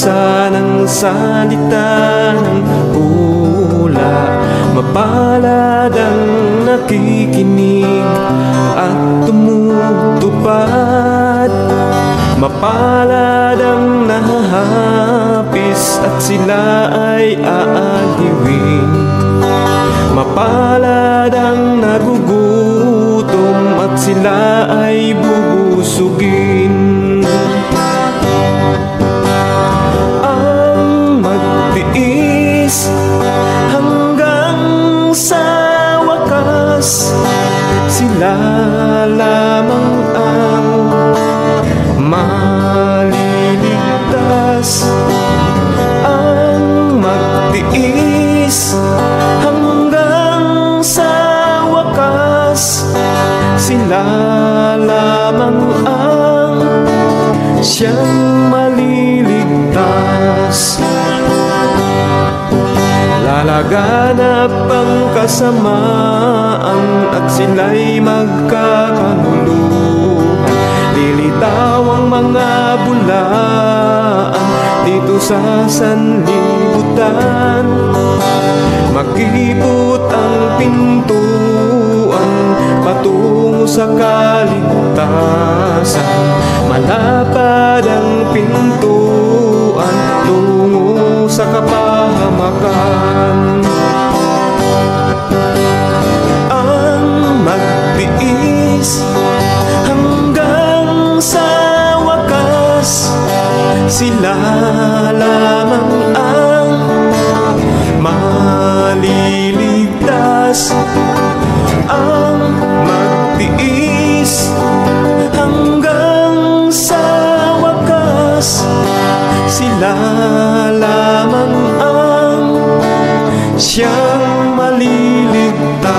Magbasa ng salita ng pula Mapalad ang nakikinig at tumutupad. Mapalad ang nahahapis at sila ay aaliwin Mapalad ang nagugutom at sila ay bubusugin Sila lamang ang maliligtas. Ang magtiis hanggang sa wakas. Sila lamang ang siyang Lalaganap ang kasamaan at sila'y magkakanuluhan Lilitaw ang mga bulaan dito sa sanlibutan. Makipot ang pintuan patungo sa kaligtasan Malapad ang pintuan tungo sa kapahamakan Ang magtiis hanggang sa wakas Sila lamang ang maliligtas. Ang magtiis hanggang sa wakas Sila siyang maliligtas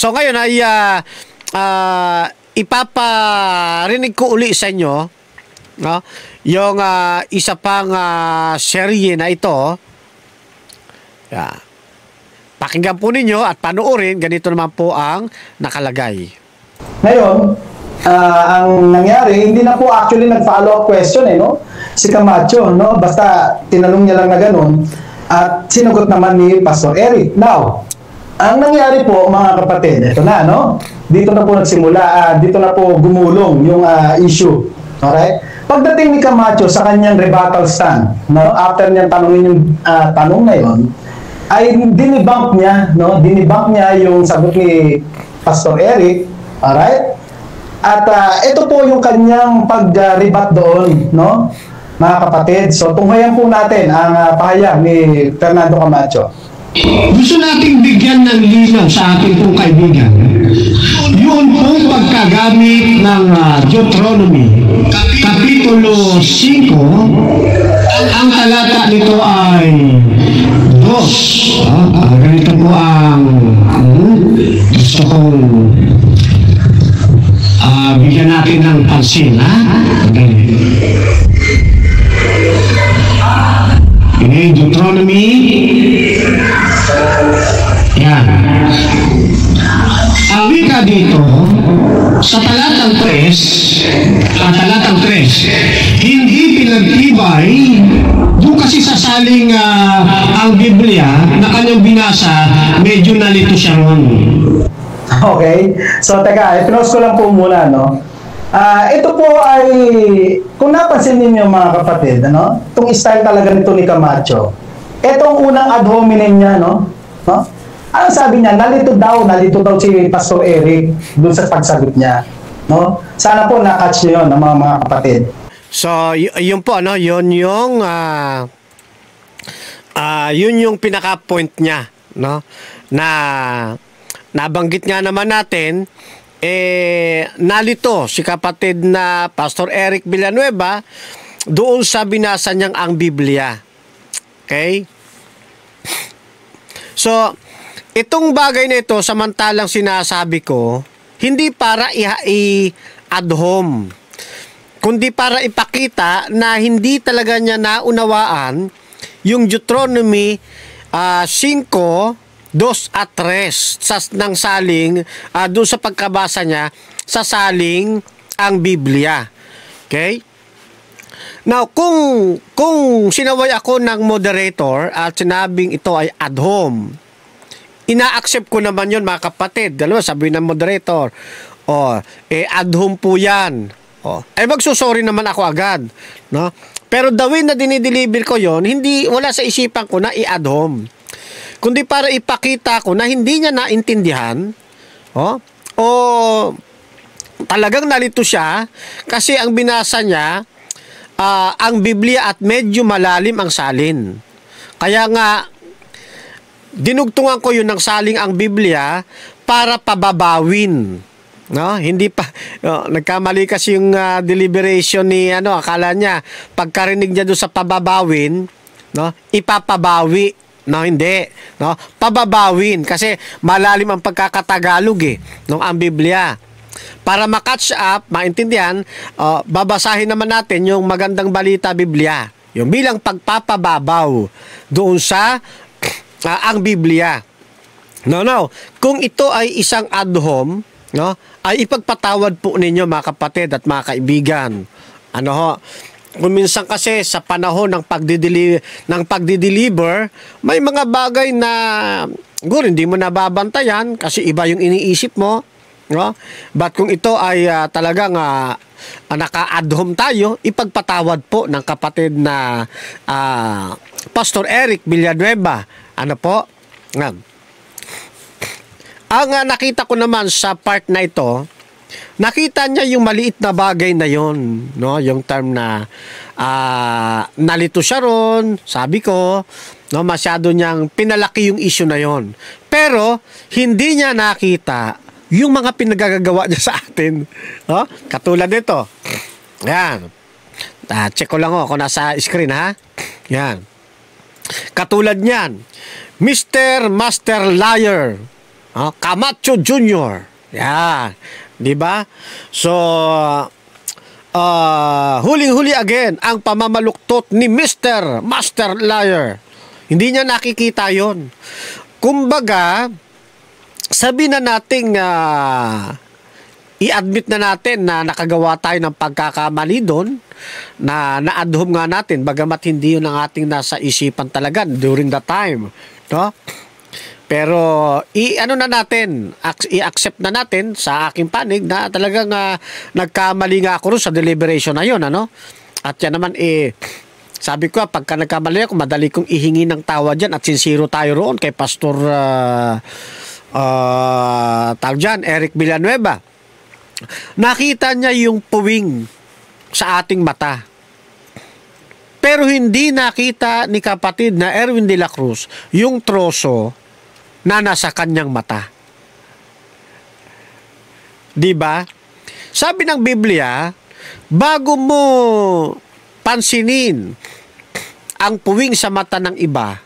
So ngayon ay ah, ah, ipaparinig ko uli sa inyo no? yung ah, isa pang ah, serye na ito. Yeah. Pakinggan po ninyo at panoorin, ganito naman po ang nakalagay. Ngayon, ah, ang nangyari, hindi na po actually nag-follow up question eh, no? Si Camacho, no? Basta tinanong niya lang na ganun at sinagot naman ni Pastor Eric. Now, ang nangyari po, mga kapatid, ito na, no? Dito na po nagsimula, ah, dito na po gumulong yung ah, issue. Alright? Pagdating ni Camacho sa kanyang rebuttal stand, no? After niyang tanongin yung ah, tanong na yon, ay dinibunk niya, no? Dinibunk niya yung sagot ni Pastor Eric, alright? At ah, ito po yung kanyang pag-rebut doon, no? Mga kapatid, so tunghayan po natin ang ah, pahayag ni Fernando Camacho. Gusto nating bigyan ng linaw sa ating pong kaibigan. Yun pong pagkagamit ng ah, Deuteronomy, Kapitulo 5, ang talata nito ay dos. Ah, ah, ganito po ang hmm, gusto kong ah, bigyan natin ng pansin. Ha? Dali. Okay, Deuteronomy yan. Ang wika dito, sa talatang 3, ang talatang 3, hindi pinagtibay, doon kasi sa saling ah, ang Biblia na kanyang binasa, medyo nalito siya ron. Okay? So, teka, ipinost ko lang po muna, no? Ah, ito po ay, kung napansin ninyo mga kapatid, ano? Itong style talaga nito ni Camacho. Itong unang ad hominem niya, no? no? Ano sabi niya? Nalito daw, nalito daw si Pastor Eric dun sa pagsagot niya. No? Sana po na-catch niyo yun, ng mga, mga kapatid. So, yun po, ano, yun yung, ah, ah, yun yung pinaka-point niya, no? Na, nabanggit nga naman natin, eh, nalito si kapatid na Pastor Eric Villanueva doon sa binasa niyang ang Biblia. Okay? So, itong bagay na ito, samantalang sinasabi ko, hindi para i- i-add home, kundi para ipakita na hindi talaga niya naunawaan yung Deuteronomy ah, 5 dos at tres sa, ng saling, uh, doon sa pagkabasa niya, sa saling ang Biblia. Okay? Now, kung, kung sinaway ako ng moderator at sinabing ito ay ad hom, ina-accept ko naman yon mga kapatid. Dalawa, sabi ng moderator, oh, eh, ad hom po yan. Oh, ay magsusorry naman ako agad. No? Pero the way na dinideliver ko yon hindi, wala sa isipan ko na i-ad hom kundi para ipakita ko na hindi niya naintindihan oh, o talagang nalito siya kasi ang binasa niya uh, ang Biblia at medyo malalim ang salin. Kaya nga dinugtungan ko yun ng saling ang Biblia para pababawin. No, hindi pa no, nagkamali kasi yung uh, deliberation ni ano, akala niya pagkarinig niya doon sa pababawin, no, ipapabawi No, hindi. No? Pababawin kasi malalim ang pagkakatagalog eh ng ang Biblia. Para ma-catch up, maintindihan, uh, babasahin naman natin yung magandang balita Biblia. Yung bilang pagpapababaw doon sa uh, ang Biblia. No, no. Kung ito ay isang ad hom, no, ay ipagpatawad po ninyo mga kapatid at mga kaibigan. Ano ho? kung minsan kasi sa panahon ng pagdideli ng pagdi-deliver, may mga bagay na guro hindi mo nababantayan kasi iba yung iniisip mo, no? But kung ito ay uh, talagang uh, naka-adhom tayo, ipagpatawad po ng kapatid na uh, Pastor Eric Villanueva. Ano po? Uh, ang uh, nakita ko naman sa part na ito, nakita niya yung maliit na bagay na yon no? Yung term na uh, nalito siya ron sabi ko no? Masyado niyang pinalaki yung issue na yon pero hindi niya nakita yung mga pinagagagawa niya sa atin no? Katulad nito. Yan. Uh, check ko lang oh kung nasa screen ha? Yan. Katulad niyan Mr. Master Liar oh, Camacho Jr. Yan. 'Di ba? So uh, huling-huli again ang pamamaluktot ni Mr. Master Liar. Hindi niya nakikita 'yon. Kumbaga, sabi na nating uh, i-admit na natin na nakagawa tayo ng pagkakamali doon na na-adhom nga natin bagamat hindi yun ang ating nasa isipan talaga during the time no pero i-ano na natin, i-accept na natin sa aking panig na talagang uh, nagkamali nga ako sa deliberation na 'yon, ano? At yan naman eh sabi ko, pagka nagkamali ako, madali kong ihingi ng tawa diyan at sincero tayo roon kay Pastor uh, uh, dyan, Eric Villanueva. Nakita niya yung puwing sa ating mata. Pero hindi nakita ni kapatid na Erwin de la Cruz yung troso na nasa kanyang mata. 'Di ba? Sabi ng Biblia, bago mo pansinin ang puwing sa mata ng iba,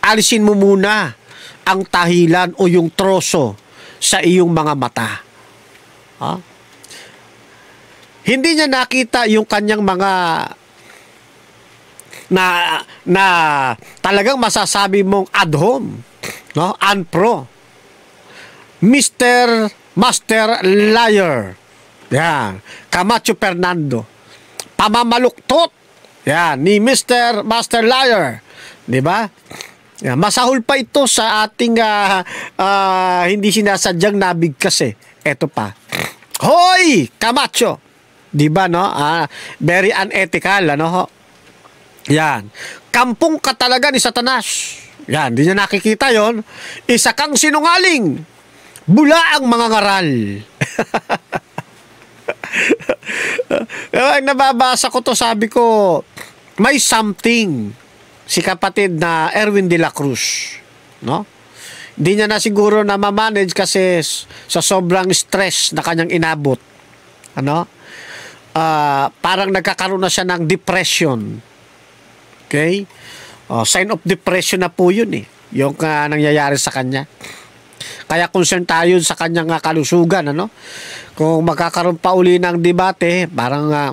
alisin mo muna ang tahilan o yung troso sa iyong mga mata. Ha? Hindi niya nakita yung kanyang mga na na talagang masasabi mong ad hom no? Anpro. Mr. Master Liar. Yan. Camacho Fernando. Pamamaluktot. Yan. Ni Mr. Master Liar. Di ba? Yan. Masahol pa ito sa ating uh, uh, hindi sinasadyang nabigkas eh. Ito pa. Hoy! Camacho! Di ba no? Ah, very unethical ano ho? Yan. Kampong ka talaga ni Satanas. Yan, di niya nakikita yon. Isa kang sinungaling. Bula ang mga ngaral. Ang nababasa ko to, sabi ko, may something si kapatid na Erwin de la Cruz. No? Hindi niya na siguro na ma-manage kasi sa sobrang stress na kanyang inabot. Ano? Uh, parang nagkakaroon na siya ng depression. Okay? Oh, sign of depression na po yun eh. Yung uh, nangyayari sa kanya. Kaya concern tayo sa kanyang uh, kalusugan. Ano? Kung magkakaroon pa uli ng debate, parang uh,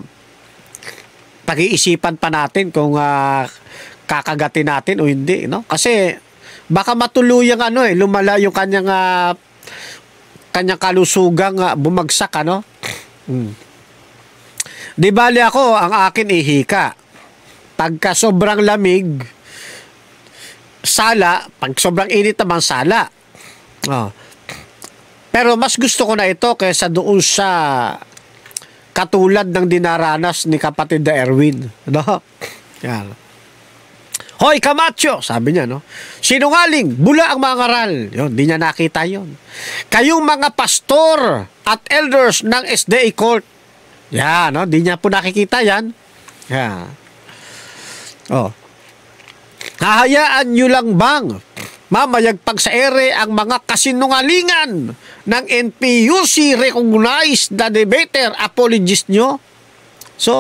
pag-iisipan pa natin kung uh, kakagatin natin o hindi. No? Kasi baka matuluyang ano eh, lumala yung kanyang ah, kanyang kalusugang ah, bumagsak ano. Hmm. Di bali ako, ang akin ihika. Pagka sobrang lamig, sala, pag sobrang init naman sala. Oh. Pero mas gusto ko na ito kaysa doon sa katulad ng dinaranas ni kapatid na Erwin. No? Yan. Hoy, Camacho! Sabi niya, no? Sinungaling, bula ang mga ngaral. Yun, di niya nakita yon. Kayong mga pastor at elders ng SDA Court. Yan, no? Di niya po nakikita yan. Yan. Oh. Hahayaan nyo lang bang mamayagpag sa ere ang mga kasinungalingan ng NPUC recognized na debater apologist nyo? So,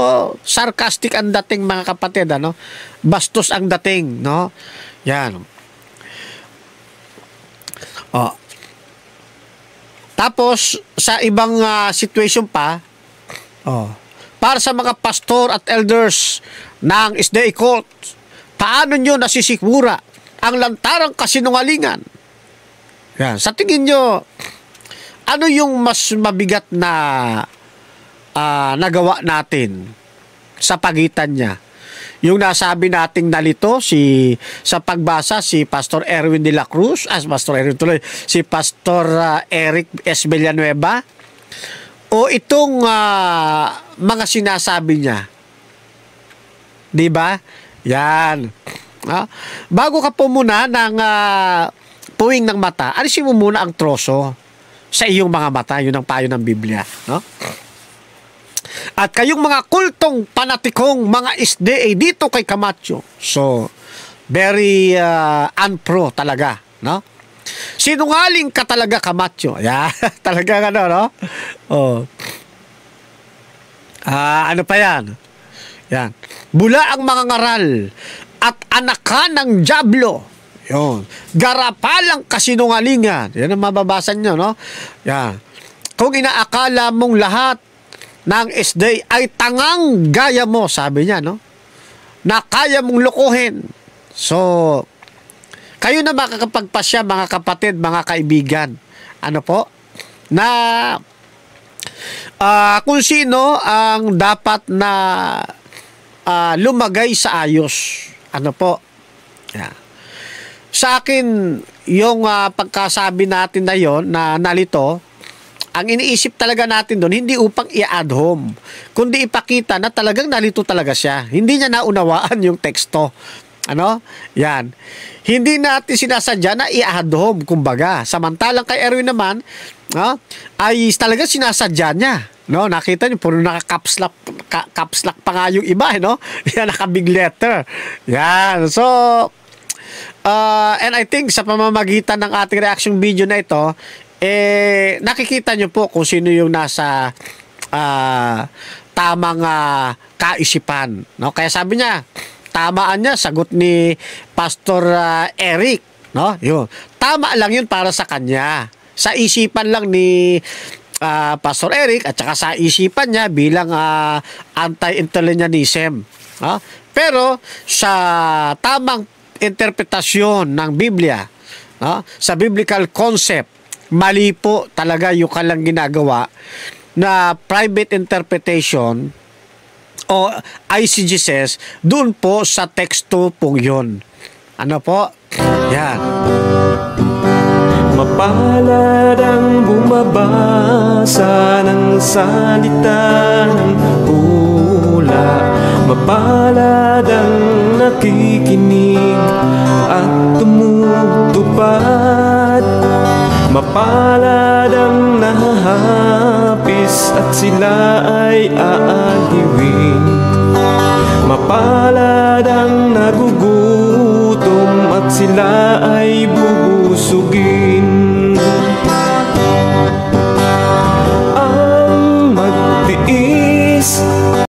sarcastic ang dating mga kapatid, ano? Bastos ang dating, no? Yan. Oh. Tapos, sa ibang ah, situation pa, oh, para sa mga pastor at elders ng SDA Court, paano nyo nasisikmura ang lantarang kasinungalingan? Yan. Sa tingin nyo, ano yung mas mabigat na ah, nagawa natin sa pagitan niya? Yung nasabi nating nalito si sa pagbasa si Pastor Erwin de la Cruz, as Pastor Erwin tuloy, si Pastor ah, Eric S. Villanueva o itong ah, mga sinasabi niya. 'Di ba? Yan. Ah, bago ka po muna ng ah, puwing ng mata, alisin mo muna ang troso sa iyong mga mata. Yun ang payo ng Biblia. No? At kayong mga kultong panatikong mga SDA dito kay Camacho. So, very uh, unpro talaga. No? Sinungaling ka talaga, Camacho. Yeah, talaga ano, no? Oh. Ah, ano pa yan? Yan. Bula ang mga ngaral at anak ka ng Diablo. Yun. Garapalang kasinungalingan. Yan ang mababasa nyo, no? Yan. Kung inaakala mong lahat ng SD ay tangang gaya mo, sabi niya, no? Na kaya mong lukuhin. So, kayo na makakapagpasya, mga kapatid, mga kaibigan. Ano po? Na ah, kung sino ang dapat na ah, lumagay sa ayos. Ano po? Yeah. Sa akin, yung ah, pagkasabi natin na yon na nalito, ang iniisip talaga natin doon, hindi upang i-add home, kundi ipakita na talagang nalito talaga siya. Hindi niya naunawaan yung teksto. Ano? Yan. Hindi natin sinasadya na i-add home, kumbaga. Samantalang kay Erwin naman, no, ay talaga sinasadya niya. No, nakita niyo puro naka-caps lock, ka- caps lock pa nga yung iba, eh, no? Yan, naka-big letter. Yan. So, Uh, and I think sa pamamagitan ng ating reaction video na ito, eh, nakikita nyo po kung sino yung nasa ah, tamang ah, kaisipan. No? Kaya sabi niya, tamaan niya, sagot ni Pastor ah, Eric. No? Yun. Tama lang yun para sa kanya. Sa isipan lang ni ah, Pastor Eric at saka sa isipan niya bilang ah, anti-intellectualism. No? Pero sa tamang interpretasyon ng Biblia, no? sa biblical concept, mali po talaga yung kalang ginagawa na private interpretation o ICGSS doon po sa teksto pong yun. Ano po? Yan. Mapalad ang bumabasa ng salita ng hula Mapalad ang nakikinig at tumutupad Mapalad ang nahahapis at sila ay aaliwin palad ang nagugutom at sila ay buhay.